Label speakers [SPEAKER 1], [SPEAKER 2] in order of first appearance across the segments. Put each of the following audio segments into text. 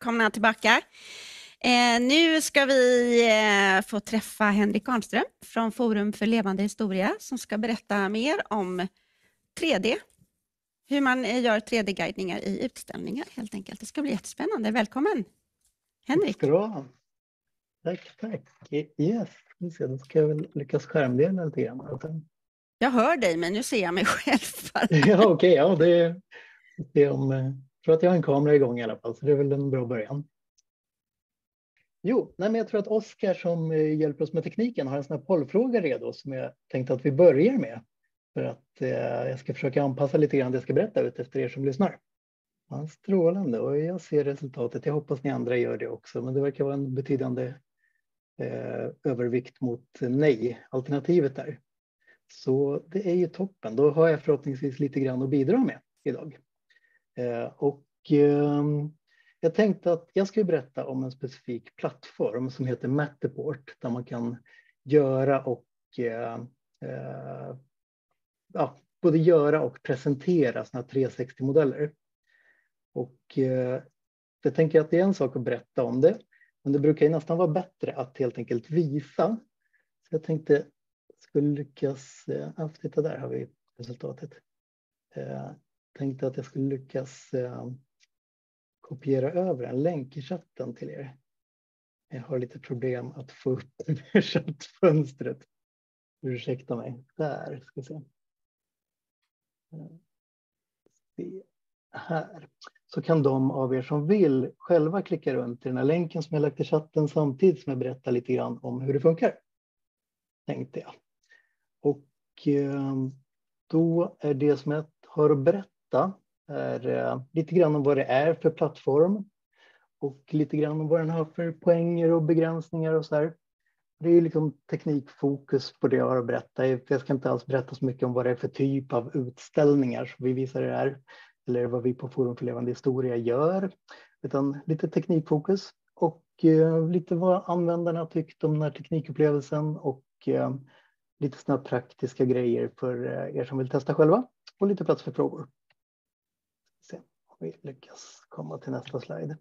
[SPEAKER 1] välkomna tillbaka. Eh, nu ska vi eh, få träffa Henrik Arnström från Forum för levande historia som ska berätta mer om 3D. Hur man eh, gör 3D-guidningar i utställningar helt enkelt. Det ska bli jättespännande. Välkommen Henrik.
[SPEAKER 2] Ska ha. Tack, tack. Yes, då ska jag väl lyckas skärmdela lite grann.
[SPEAKER 1] Jag hör dig, men nu ser jag mig själv.
[SPEAKER 2] ja, Okej, okay, ja, det, det om, jag tror att jag har en kamera igång i alla fall, så det är väl en bra början. Jo, nej, men jag tror att Oskar som eh, hjälper oss med tekniken har en sån här pollfråga redo som jag tänkte att vi börjar med. För att eh, jag ska försöka anpassa lite grann det jag ska berätta ut efter er som lyssnar. Ja, strålande och jag ser resultatet. Jag hoppas ni andra gör det också, men det verkar vara en betydande eh, övervikt mot nej-alternativet där. Så det är ju toppen. Då har jag förhoppningsvis lite grann att bidra med idag. Eh, och ehm, jag tänkte att jag ska berätta om en specifik plattform som heter Matterport där man kan göra och eh, eh, ja, både göra och presentera sådana 360-modeller. Och jag tänker att det är en sak att berätta om det, men det brukar ju nästan vara bättre att helt enkelt visa. Så jag tänkte skulle lyckas, ja, titta där har vi resultatet. Tänkte att jag skulle lyckas eh, kopiera över en länk i chatten till er. Jag har lite problem att få upp chattfönstret. Ursäkta mig. Där ska vi se. Eh, se här. Så kan de av er som vill själva klicka runt i den här länken som jag lagt i chatten samtidigt som jag berättar lite grann om hur det funkar. Tänkte jag. Och eh, då är det som jag har att berätta är eh, lite grann om vad det är för plattform och lite grann om vad den har för poänger och begränsningar och så här. Det är liksom teknikfokus på det jag har att berätta. Jag ska inte alls berätta så mycket om vad det är för typ av utställningar som vi visar det här eller vad vi på Forum för levande historia gör, utan lite teknikfokus och eh, lite vad användarna tyckt om den här teknikupplevelsen och eh, lite sådana praktiska grejer för er som vill testa själva och lite plats för frågor. Se om vi lyckas komma till nästa slide.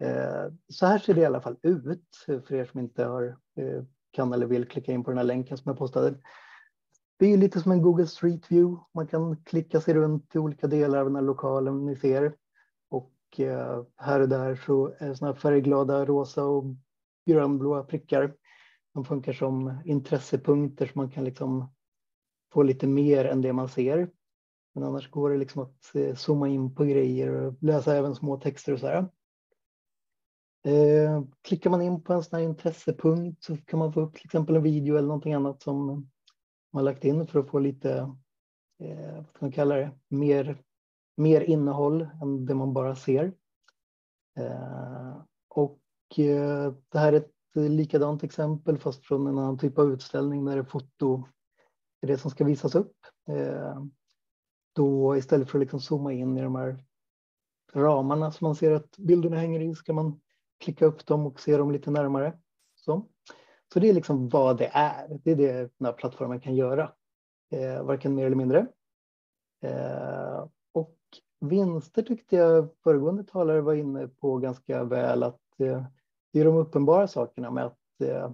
[SPEAKER 2] Eh, så här ser det i alla fall ut för er som inte har, eh, kan eller vill klicka in på den här länken som jag postade. Det är lite som en Google Street View. Man kan klicka sig runt i olika delar av den här lokalen ni ser. Och eh, här och där så är det här färgglada rosa och grönblåa prickar de funkar som intressepunkter så man kan liksom få lite mer än det man ser. Men annars går det liksom att eh, zooma in på grejer och läsa även små texter och så här. Eh, klickar man in på en sån här intressepunkt så kan man få upp till exempel en video eller någonting annat som man lagt in för att få lite, eh, vad kan man kalla det, mer, mer innehåll än det man bara ser. Eh, och eh, det här är ett likadant exempel fast från en annan typ av utställning där det är foto är det som ska visas upp. Eh, då istället för att liksom zooma in i de här ramarna som man ser att bilderna hänger i ska man klicka upp dem och se dem lite närmare. Så, så det är liksom vad det är. Det är det den här plattformen kan göra. Eh, varken mer eller mindre. Eh, och vinster tyckte jag föregående talare var inne på ganska väl att eh, det är de uppenbara sakerna med att eh,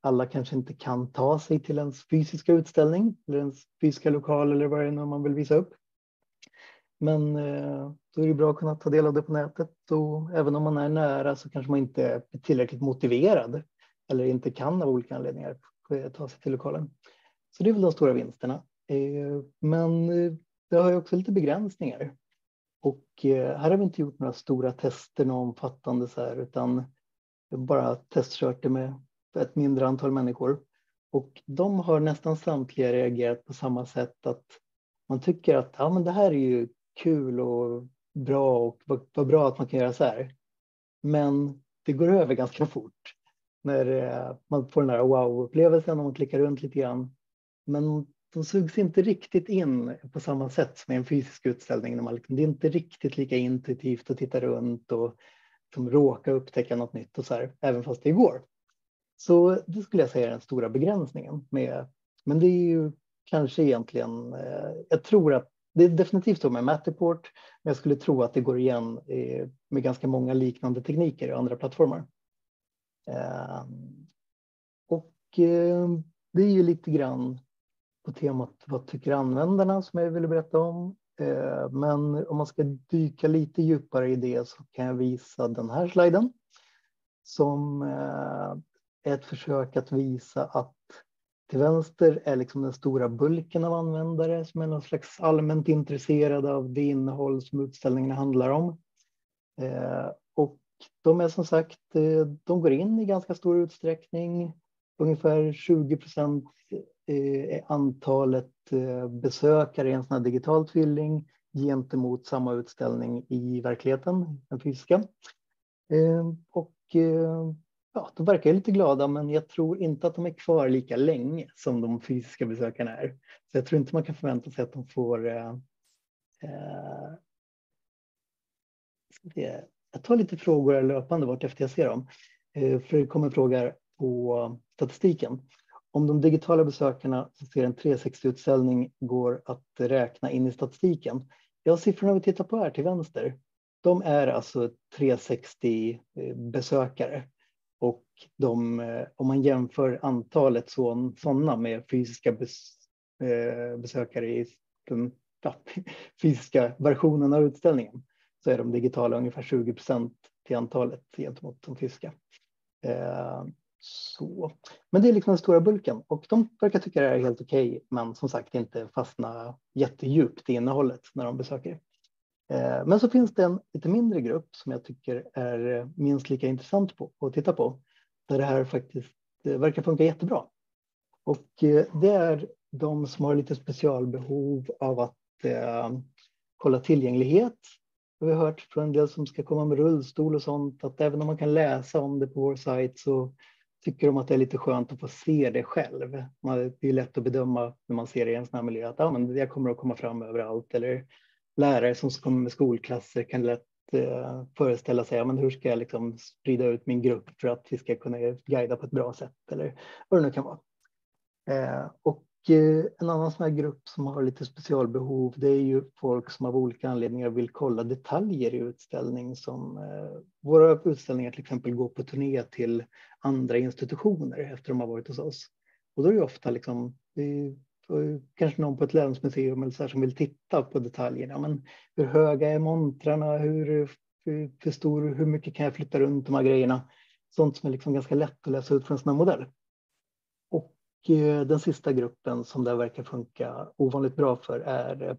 [SPEAKER 2] alla kanske inte kan ta sig till ens fysiska utställning eller ens fysiska lokal eller vad det är man vill visa upp. Men eh, då är det bra att kunna ta del av det på nätet och även om man är nära så kanske man inte är tillräckligt motiverad eller inte kan av olika anledningar ta sig till lokalen. Så det är väl de stora vinsterna. Eh, men eh, det har ju också lite begränsningar. Och här har vi inte gjort några stora tester, något omfattande så här, utan bara testkört det med ett mindre antal människor. Och de har nästan samtliga reagerat på samma sätt att man tycker att ja, men det här är ju kul och bra och vad, vad bra att man kan göra så här. Men det går över ganska fort när eh, man får den här wow-upplevelsen och man klickar runt lite grann. Men de sugs inte riktigt in på samma sätt som i en fysisk utställning. När man liksom, det är inte riktigt lika intuitivt att titta runt och liksom råka upptäcka något nytt och så här, även fast det går. Så det skulle jag säga är den stora begränsningen. Med, men det är ju kanske egentligen, eh, jag tror att det är definitivt så med Matterport, men jag skulle tro att det går igen eh, med ganska många liknande tekniker i andra plattformar. Eh, och eh, det är ju lite grann på temat vad tycker användarna som jag ville berätta om. Men om man ska dyka lite djupare i det så kan jag visa den här sliden som är ett försök att visa att till vänster är liksom den stora bulken av användare som är någon slags allmänt intresserade av det innehåll som utställningen handlar om. Eh, och de är som sagt, eh, de går in i ganska stor utsträckning. Ungefär 20 procent eh, är antalet besökare i en sån här digital tvilling gentemot samma utställning i verkligheten, den fysiska. Och ja, de verkar lite glada, men jag tror inte att de är kvar lika länge som de fysiska besökarna är. Så jag tror inte man kan förvänta sig att de får... Eh, eh jag tar lite frågor löpande vart efter jag ser dem. Eh, för det kommer frågor på statistiken. Om de digitala besökarna som ser en 360-utställning går att räkna in i statistiken. Ja, siffrorna vi tittar på här till vänster, de är alltså 360 eh, besökare. Och de, eh, om man jämför antalet sådana med fysiska bes, eh, besökare i den ja, fysiska versionen av utställningen så är de digitala ungefär 20 procent till antalet gentemot de fysiska. Eh, så. Men det är liksom den stora bulken och de verkar tycka det är helt okej, okay, men som sagt inte fastna jättedjupt i innehållet när de besöker. Eh, men så finns det en lite mindre grupp som jag tycker är eh, minst lika intressant på att titta på, där det här faktiskt eh, verkar funka jättebra. Och det är de som har lite specialbehov av att kolla tillgänglighet. Vi har hört från en del som ska komma med rullstol och sånt, att även om man kan läsa om det på vår sajt så tycker de att det är lite skönt att få se det själv. Det är lätt att bedöma när man ser det i en sån här miljö att ah, men jag kommer att komma fram överallt. Eller lärare som kommer med skolklasser kan lätt eh, föreställa sig ja, men hur ska jag liksom sprida ut min grupp för att vi ska kunna guida på ett bra sätt eller vad det nu kan vara. Eh, och eh, en annan sån här grupp som har lite specialbehov det är ju folk som av olika anledningar vill kolla detaljer i utställning som eh, våra utställningar till exempel går på turné till andra institutioner efter de har varit hos oss. Och då är det ofta liksom, kanske någon på ett länsmuseum eller så här som vill titta på detaljerna. Men hur höga är montrarna? Hur, hur, hur, stor, hur mycket kan jag flytta runt de här grejerna? Sånt som är liksom ganska lätt att läsa ut från en sån här modell. Och eh, den sista gruppen som det verkar funka ovanligt bra för är eh,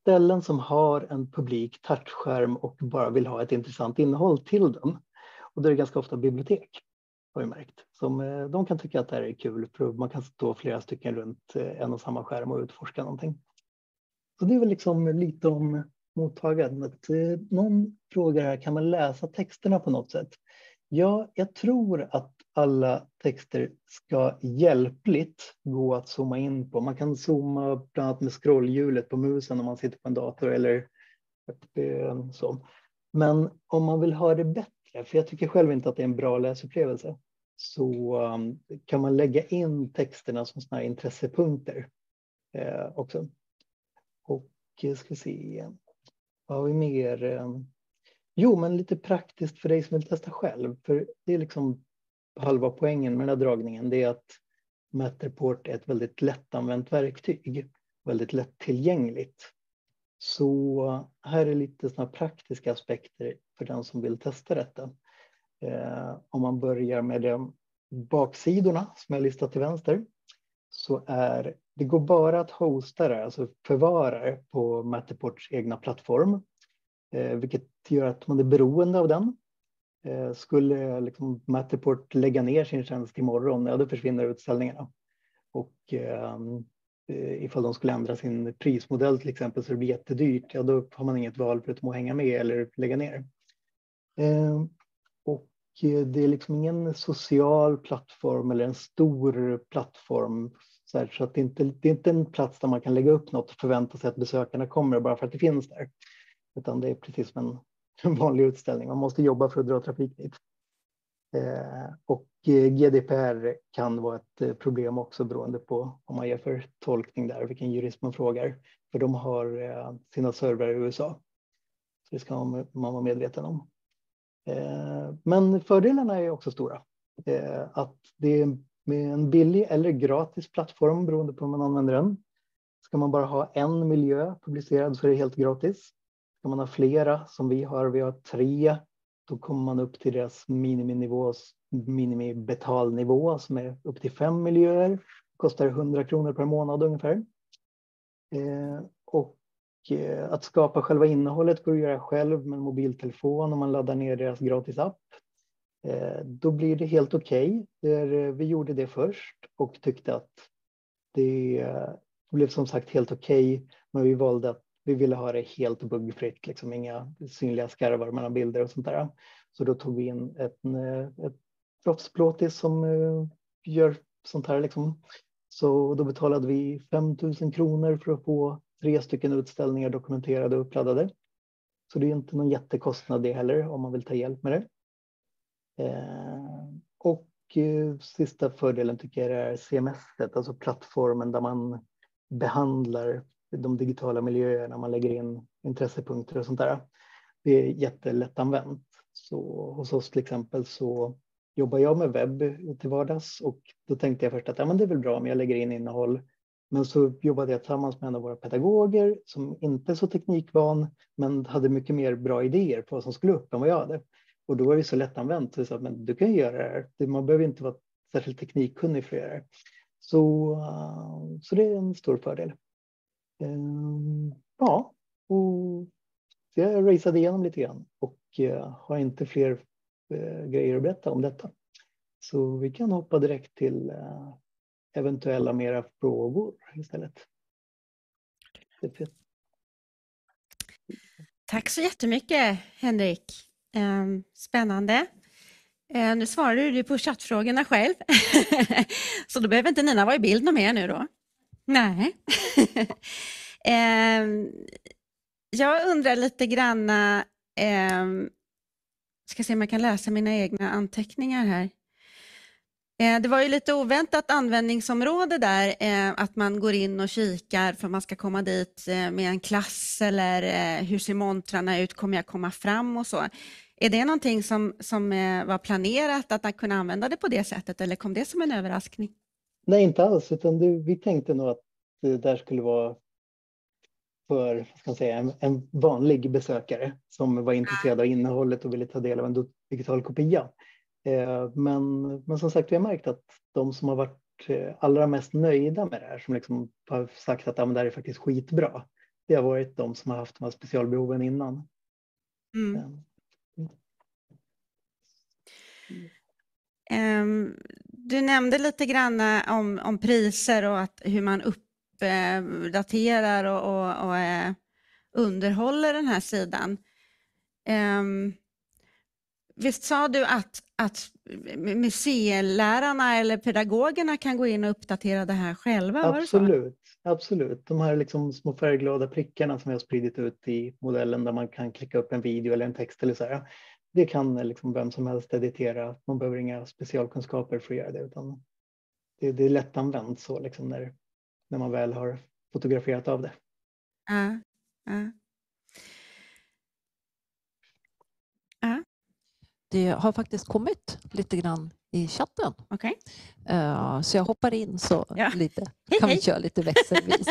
[SPEAKER 2] ställen som har en publik touchskärm och bara vill ha ett intressant innehåll till dem. Och då är det ganska ofta bibliotek har vi märkt. Som, eh, de kan tycka att det här är kul för man kan stå flera stycken runt eh, en och samma skärm och utforska någonting. Så det är väl liksom lite om mottagandet. Eh, någon frågar här, kan man läsa texterna på något sätt? Ja, jag tror att alla texter ska hjälpligt gå att zooma in på. Man kan zooma bland annat med scrollhjulet på musen om man sitter på en dator eller så. Men om man vill ha det bättre Eh, för jag tycker själv inte att det är en bra läsupplevelse, så ehm, kan man lägga in texterna som såna här intressepunkter eh, också. Och eh, ska vi se, vad har vi mer? Ehm, jo, men lite praktiskt för dig som vill testa själv, för det är liksom halva poängen med den här dragningen, det är att Matterport är ett väldigt lättanvänt verktyg, väldigt lättillgängligt. Så här är lite såna praktiska aspekter för den som vill testa detta. Eh, om man börjar med de baksidorna som jag listat till vänster så är det går bara att hosta det, alltså förvara det på Matterports egna plattform, eh, vilket gör att man är beroende av den. Eh, skulle liksom Matterport lägga ner sin tjänst imorgon, ja då försvinner utställningarna. Och ehm, ifall de skulle ändra sin prismodell till exempel så det blir jättedyrt, ja då har man inget val förutom att hänga med eller lägga ner. Eh, och eh, det är liksom ingen social plattform eller en stor plattform så, här, så att det, inte, det är inte en plats där man kan lägga upp något och förvänta sig att besökarna kommer bara för att det finns där. Utan det är precis som en, en vanlig utställning, man måste jobba för att dra trafik dit. Eh, och GDPR kan vara ett problem också beroende på vad man ger för tolkning där, vilken jurist man frågar. För de har sina servrar i USA. Så det ska man vara medveten om. Eh, men fördelarna är också stora. Eh, att det är med en billig eller gratis plattform beroende på hur man använder den. Ska man bara ha en miljö publicerad så är det helt gratis. Ska man ha flera som vi har, vi har tre, då kommer man upp till deras miniminivå, minimibetalnivå som är upp till fem miljöer. Kostar 100 kronor per månad ungefär. Eh, och Eh, att skapa själva innehållet går att göra själv med en mobiltelefon om man laddar ner deras gratis app. Eh, då blir det helt okej. Okay. Eh, vi gjorde det först och tyckte att det blev som sagt helt okej. Okay, men vi valde att vi ville ha det helt buggfritt, liksom inga synliga skarvar mellan bilder och sånt där. Så då tog vi in ett, ett proffsplåtis som gör sånt här. Liksom. Så då betalade vi 5 000 kronor för att få tre stycken utställningar dokumenterade och uppladdade. Så det är inte någon jättekostnad det heller om man vill ta hjälp med det. Eh, och eh, sista fördelen tycker jag är CMS, alltså plattformen där man behandlar de digitala miljöerna, man lägger in intressepunkter och sånt där. Det är jättelättanvänt. Så hos oss till exempel så jobbar jag med webb till vardags och då tänkte jag först att ja, men det är väl bra om jag lägger in innehåll. Men så jobbade jag tillsammans med en av våra pedagoger som inte är så teknikvan men hade mycket mer bra idéer på vad som skulle upp än vad jag hade. Och då var det så lättanvänt. Så jag sa, men du kan göra det här. Man behöver inte vara särskilt teknikkunnig för att göra det. Så, eh, så det är en stor fördel. Eh, ja, och jag raceade igenom lite grann och eh, har inte fler grejer att berätta om detta. Så vi kan hoppa direkt till eventuella mera frågor istället.
[SPEAKER 1] Tack så jättemycket Henrik. Ehm, spännande. Ehm, nu svarade du på chattfrågorna själv, så då behöver inte Nina vara i bild något mer nu då. Nej. Ehm, jag undrar lite granna, ska se om jag kan läsa mina egna anteckningar här. Det var ju lite oväntat användningsområde där, att man går in och kikar för man ska komma dit med en klass eller hur ser montrarna ut, kommer jag komma fram och så. Är det någonting som, som var planerat att kunna använda det på det sättet eller kom det som en överraskning?
[SPEAKER 2] Nej, inte alls, utan det, vi tänkte nog att det där skulle vara för ska man säga, en, en vanlig besökare som var intresserad av innehållet och ville ta del av en digital kopia. Eh, men, men som sagt, vi har märkt att de som har varit allra mest nöjda med det här, som liksom har sagt att ja, men det här är faktiskt skitbra, det har varit de som har haft de här specialbehoven innan. Mm.
[SPEAKER 1] Um, du nämnde lite grann om, om priser och att, hur man uppdaterar och, och, och eh, underhåller den här sidan. Um, visst sa du att, att museilärarna eller pedagogerna kan gå in och uppdatera det här själva?
[SPEAKER 2] Absolut, absolut. De här liksom små färgglada prickarna som vi har spridit ut i modellen där man kan klicka upp en video eller en text eller så här det kan liksom vem som helst editera. Man behöver inga specialkunskaper för att göra det. Utan det, det är lättanvänt så liksom när, när man väl har fotograferat av det.
[SPEAKER 1] Ja, ja.
[SPEAKER 3] ja. Det har faktiskt kommit lite grann i chatten.
[SPEAKER 1] Okay.
[SPEAKER 3] Uh, så jag hoppar in så ja. lite. kan vi köra lite växelvis.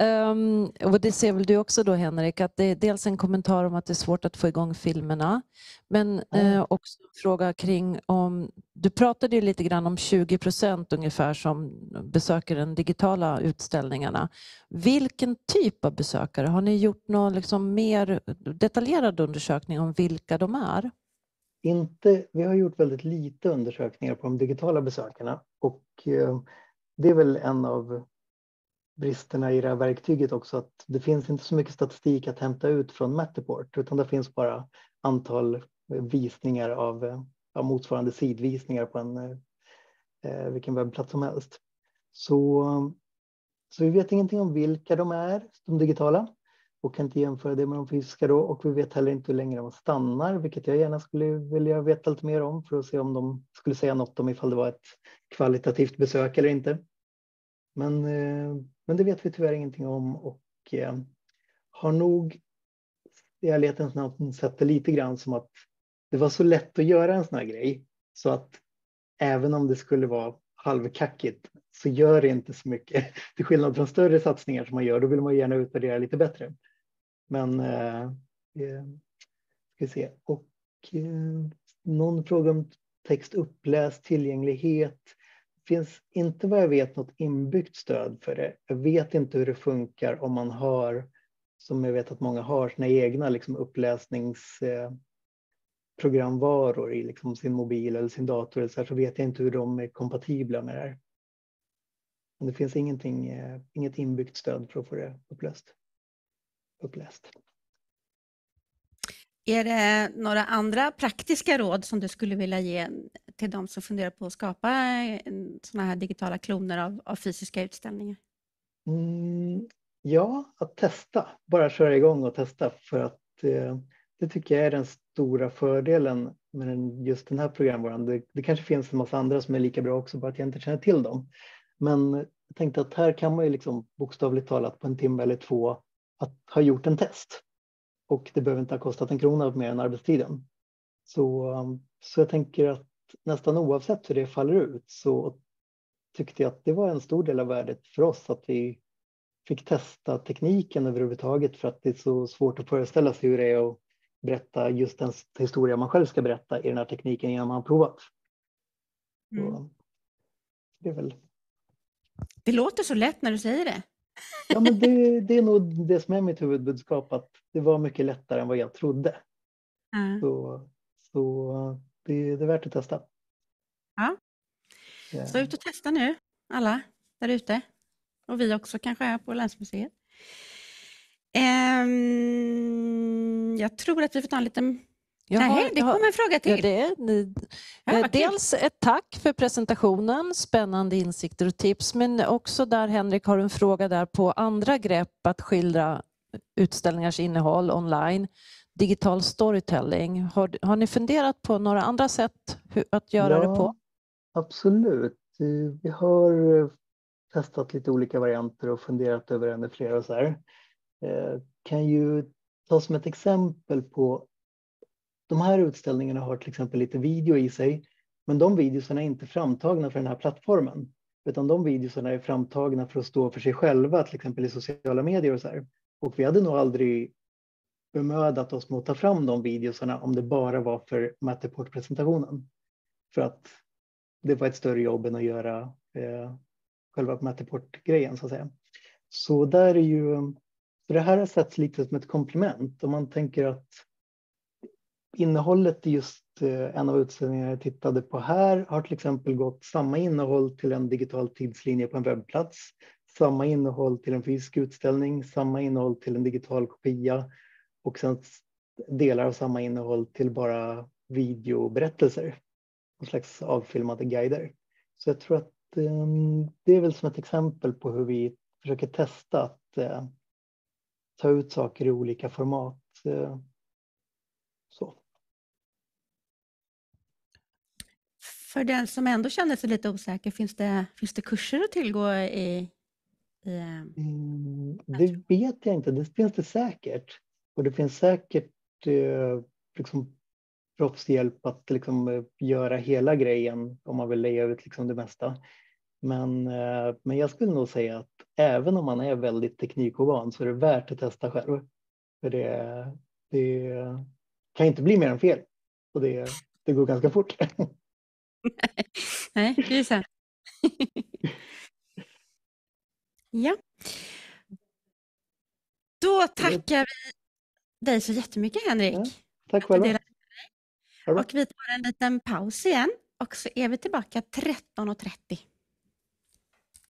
[SPEAKER 3] um, och det ser väl du också då Henrik, att det är dels en kommentar om att det är svårt att få igång filmerna, men mm. uh, också en fråga kring om, du pratade ju lite grann om 20 procent ungefär som besöker de digitala utställningarna. Vilken typ av besökare? Har ni gjort någon liksom mer detaljerad undersökning om vilka de är?
[SPEAKER 2] Inte, vi har gjort väldigt lite undersökningar på de digitala besökarna och eh, det är väl en av bristerna i det här verktyget också att det finns inte så mycket statistik att hämta ut från Matterport utan det finns bara antal visningar av, eh, av motsvarande sidvisningar på en eh, vilken webbplats som helst. Så, så vi vet ingenting om vilka de är, de digitala och kan inte jämföra det med de fysiska då och vi vet heller inte hur länge de stannar, vilket jag gärna skulle vilja veta lite mer om för att se om de skulle säga något om ifall det var ett kvalitativt besök eller inte. Men, eh, men det vet vi tyvärr ingenting om och eh, har nog i ärlighetens namn sett det lite grann som att det var så lätt att göra en sån här grej så att även om det skulle vara halvkackigt så gör det inte så mycket. Till skillnad från större satsningar som man gör, då vill man gärna utvärdera lite bättre. Men eh, eh, ska vi se. Och eh, någon fråga om text uppläst, tillgänglighet. Det finns inte vad jag vet något inbyggt stöd för det. Jag vet inte hur det funkar om man har, som jag vet att många har, sina egna liksom, uppläsningsprogramvaror eh, i liksom sin mobil eller sin dator. Eller så, här, så vet jag inte hur de är kompatibla med det här. Men det finns ingenting, eh, inget inbyggt stöd för att få det upplöst uppläst.
[SPEAKER 1] Är det några andra praktiska råd som du skulle vilja ge till de som funderar på att skapa sådana här digitala kloner av, av fysiska utställningar?
[SPEAKER 2] Mm, ja, att testa. Bara köra igång och testa för att eh, det tycker jag är den stora fördelen med den, just den här programvaran. Det, det kanske finns en massa andra som är lika bra också, bara att jag inte känner till dem. Men jag tänkte att här kan man ju liksom bokstavligt talat på en timme eller två att ha gjort en test. Och det behöver inte ha kostat en krona mer än arbetstiden. Så, um, så jag tänker att nästan oavsett hur det faller ut så tyckte jag att det var en stor del av värdet för oss att vi fick testa tekniken överhuvudtaget för att det är så svårt att föreställa sig hur det är att berätta just den historia man själv ska berätta i den här tekniken innan man har provat. Mm. det är väl.
[SPEAKER 1] Det låter så lätt när du säger det.
[SPEAKER 2] Ja, men det, det är nog det som är mitt huvudbudskap, att det var mycket lättare än vad jag trodde. Mm. Så, så det, det, är värt att testa.
[SPEAKER 1] Ja. Så ut och testa nu, alla där ute. Och vi också kanske är på Länsmuseet. Um, jag tror att vi får ta en liten jag har, Nej, det kom en fråga till. Ja,
[SPEAKER 3] det, ni, ja, dels ett tack för presentationen, spännande insikter och tips, men också där Henrik har en fråga där på andra grepp att skildra utställningars innehåll online, digital storytelling. Har, har ni funderat på några andra sätt att göra ja, det på?
[SPEAKER 2] Absolut. Vi har testat lite olika varianter och funderat över ännu fler och så här. Eh, kan ju ta som ett exempel på de här utställningarna har till exempel lite video i sig, men de videorna är inte framtagna för den här plattformen, utan de videorna är framtagna för att stå för sig själva, till exempel i sociala medier och så här. Och vi hade nog aldrig bemödat oss med att ta fram de videorna om det bara var för Matterport-presentationen, För att det var ett större jobb än att göra eh, själva Matterport-grejen, så att säga. Så där är ju, så det här har setts lite som ett komplement. Om man tänker att innehållet i just eh, en av utställningarna jag tittade på här har till exempel gått samma innehåll till en digital tidslinje på en webbplats, samma innehåll till en fysisk utställning, samma innehåll till en digital kopia och sen delar av samma innehåll till bara videoberättelser, någon slags avfilmade guider. Så jag tror att ehm, det är väl som ett exempel på hur vi försöker testa att eh, ta ut saker i olika format. Eh, så.
[SPEAKER 1] För den som ändå känner sig lite osäker, finns det, finns det kurser att tillgå i? i
[SPEAKER 2] eh, mm, det vet jag inte, det finns det säkert. Och det finns säkert eh, liksom, proffshjälp att liksom, eh, göra hela grejen om man vill lägga ut liksom, det mesta. Men, eh, men jag skulle nog säga att även om man är väldigt teknikovan så är det värt att testa själv. För det, det kan inte bli mer än fel. Och det, det går ganska fort.
[SPEAKER 1] Nej, det är sant. ja. Då tackar vi dig så jättemycket Henrik. Ja,
[SPEAKER 2] tack själva.
[SPEAKER 1] Och vi tar en liten paus igen och så är vi tillbaka 13.30.